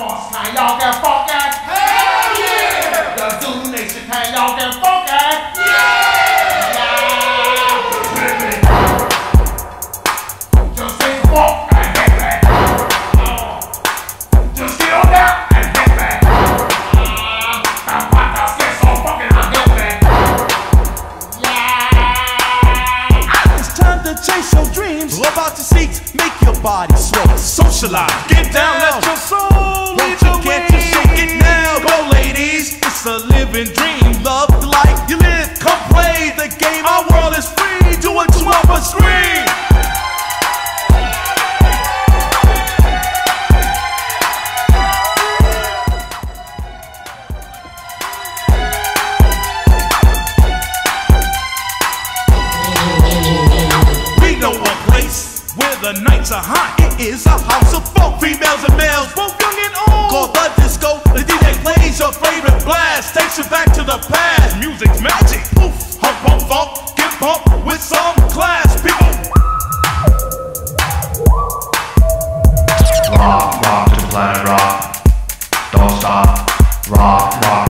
Can y'all get funky? Hell yeah! The Zulu Nation, can y'all get funky? Yeah! Yeah! Just say walk and hit me. Just get on down and hit me. I'm about to get uh, so fucking hit me. Yeah! It's time to chase your dreams. Love out your seats, make your body sway. Socialize, get down, let your soul a living dream, love life you live. Come play the game, our world is free. Do it to up a screen. We know a place where the nights are hot. It is a house of funk, females and males, both blast takes you back to the past. Music's magic. Oof, hump, hump, funk, get pumped with some class, people. Rock, rock to planet rock. Don't stop. Rock, rock.